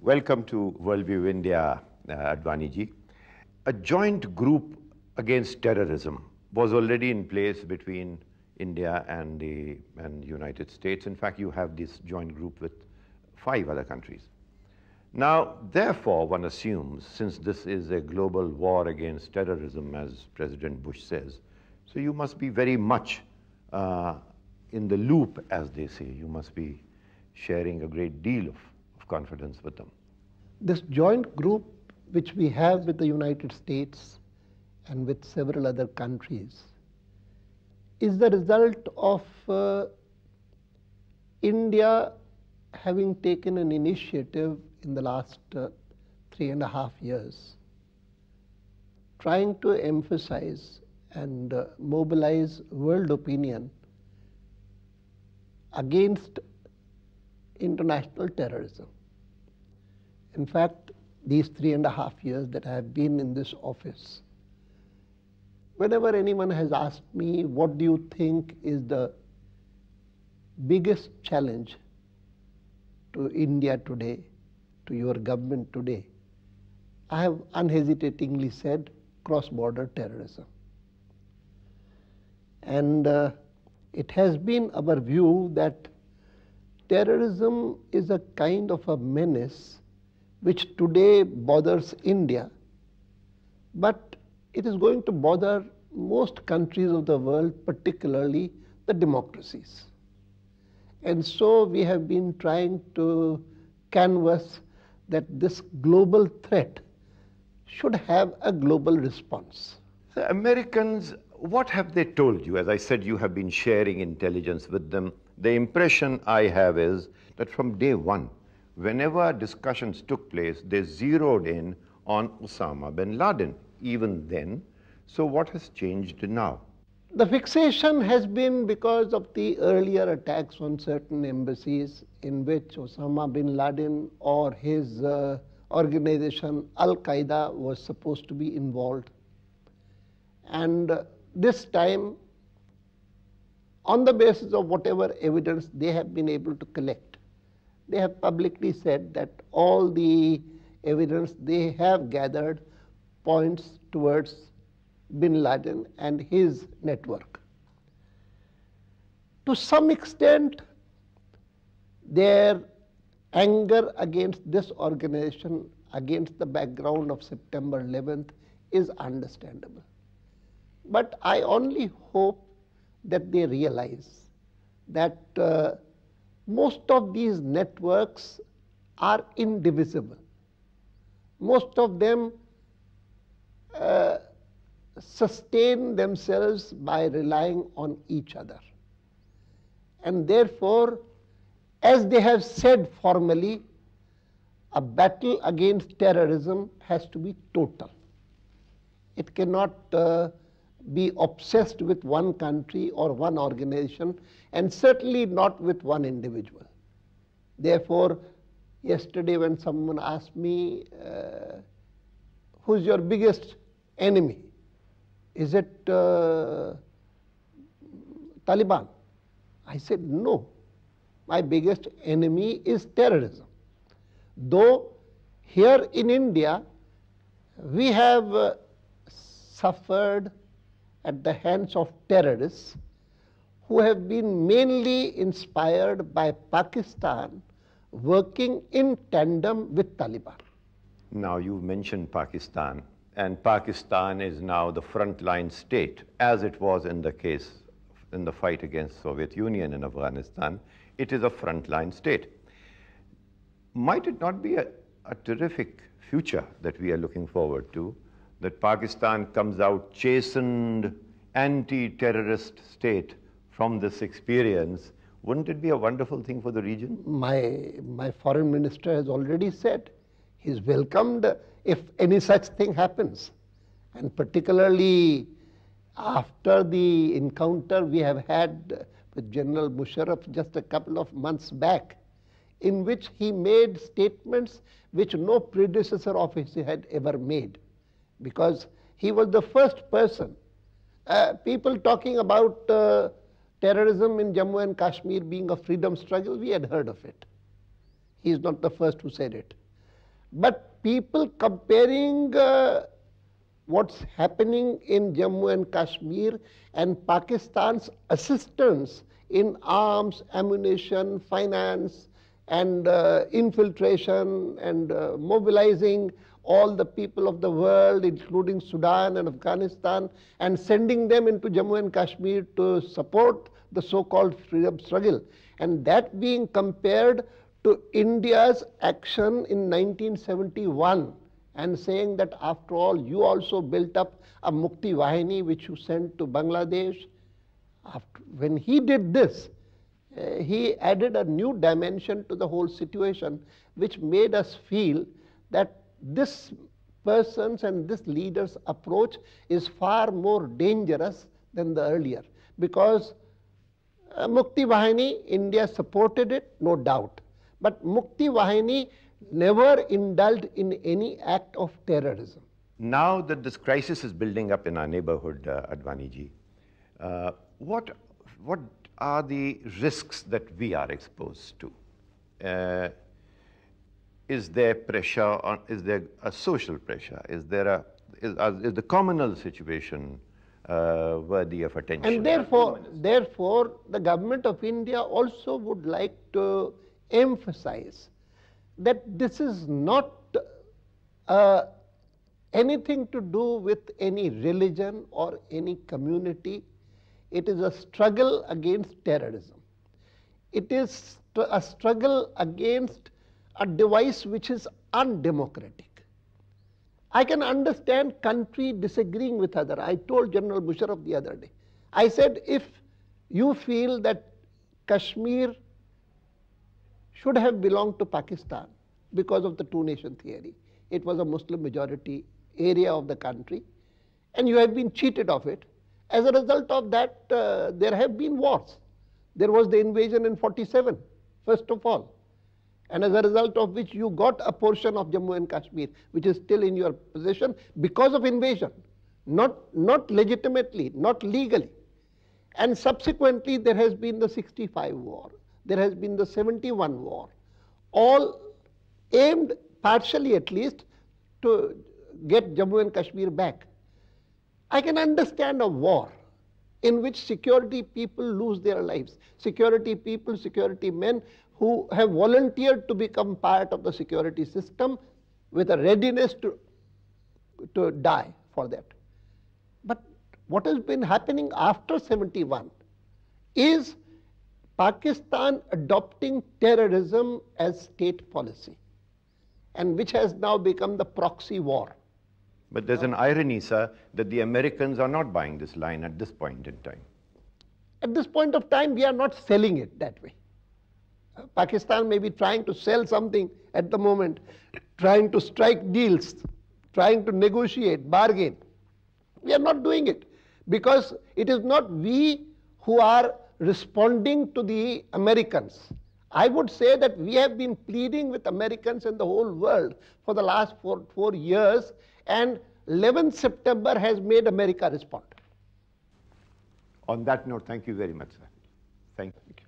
Welcome to Worldview India, uh, Advani ji. A joint group against terrorism was already in place between India and the and United States. In fact, you have this joint group with five other countries. Now, therefore, one assumes, since this is a global war against terrorism, as President Bush says, so you must be very much uh, in the loop, as they say. You must be sharing a great deal of, of confidence with them. This joint group, which we have with the United States and with several other countries, is the result of uh, India having taken an initiative in the last uh, three and a half years, trying to emphasize and uh, mobilize world opinion against international terrorism. In fact, these three and a half years that I have been in this office, whenever anyone has asked me, what do you think is the biggest challenge to India today, to your government today, I have unhesitatingly said cross-border terrorism. And uh, it has been our view that terrorism is a kind of a menace which today bothers India, but it is going to bother most countries of the world, particularly the democracies. And so we have been trying to canvass that this global threat should have a global response. The Americans, what have they told you? As I said, you have been sharing intelligence with them. The impression I have is that from day one, whenever discussions took place, they zeroed in on Osama bin Laden, even then. So what has changed now? The fixation has been because of the earlier attacks on certain embassies in which Osama bin Laden or his uh, organization Al Qaeda was supposed to be involved. And uh, this time, on the basis of whatever evidence they have been able to collect, they have publicly said that all the evidence they have gathered points towards bin Laden and his network. To some extent, their anger against this organization, against the background of September 11th, is understandable. But I only hope that they realize that uh, most of these networks are indivisible. Most of them uh, sustain themselves by relying on each other. And therefore, as they have said formally, a battle against terrorism has to be total. It cannot uh, be obsessed with one country or one organization, and certainly not with one individual. Therefore, yesterday when someone asked me, uh, who's your biggest enemy? Is it uh, Taliban? I said, no. My biggest enemy is terrorism. Though here in India, we have uh, suffered at the hands of terrorists who have been mainly inspired by Pakistan working in tandem with Taliban. Now, you mentioned Pakistan and Pakistan is now the frontline state, as it was in the case in the fight against Soviet Union in Afghanistan. It is a frontline state. Might it not be a, a terrific future that we are looking forward to, that Pakistan comes out chastened, anti-terrorist state from this experience? Wouldn't it be a wonderful thing for the region? My, my foreign minister has already said he's welcomed if any such thing happens. And particularly after the encounter we have had with General Musharraf just a couple of months back, in which he made statements which no predecessor of his had ever made, because he was the first person. Uh, people talking about uh, terrorism in Jammu and Kashmir being a freedom struggle, we had heard of it. He is not the first who said it. But people comparing uh, what's happening in Jammu and Kashmir and Pakistan's assistance in arms, ammunition, finance, and uh, infiltration and uh, mobilizing all the people of the world, including Sudan and Afghanistan, and sending them into Jammu and Kashmir to support the so-called freedom struggle. And that being compared to India's action in 1971 and saying that after all, you also built up a Mukti Vahini which you sent to Bangladesh. After, when he did this, uh, he added a new dimension to the whole situation, which made us feel that this person's and this leader's approach is far more dangerous than the earlier. Because uh, Mukti Vahini, India supported it, no doubt. But Mukti Vahini never indulged in any act of terrorism. Now that this crisis is building up in our neighborhood, uh, Advaniji, uh, what, what are the risks that we are exposed to? Uh, is there pressure on, is there a social pressure? Is there a, is, uh, is the communal situation uh, worthy of attention? And therefore, therefore, the government of India also would like to emphasize that this is not uh, anything to do with any religion or any community. It is a struggle against terrorism. It is a struggle against a device which is undemocratic. I can understand country disagreeing with other. I told General Musharraf the other day. I said if you feel that Kashmir should have belonged to Pakistan because of the two nation theory. It was a Muslim majority area of the country and you have been cheated of it. As a result of that, uh, there have been wars. There was the invasion in 47, first of all and as a result of which you got a portion of Jammu and Kashmir, which is still in your possession because of invasion, not, not legitimately, not legally. And subsequently, there has been the 65 war, there has been the 71 war, all aimed partially at least to get Jammu and Kashmir back. I can understand a war in which security people lose their lives. Security people, security men who have volunteered to become part of the security system with a readiness to, to die for that. But what has been happening after 71 is Pakistan adopting terrorism as state policy and which has now become the proxy war. But there's an irony, sir, that the Americans are not buying this line at this point in time. At this point of time, we are not selling it that way. Uh, Pakistan may be trying to sell something at the moment, trying to strike deals, trying to negotiate, bargain. We are not doing it because it is not we who are responding to the Americans. I would say that we have been pleading with Americans and the whole world for the last four, four years and 11th September has made America respond. On that note, thank you very much, sir. Thank you.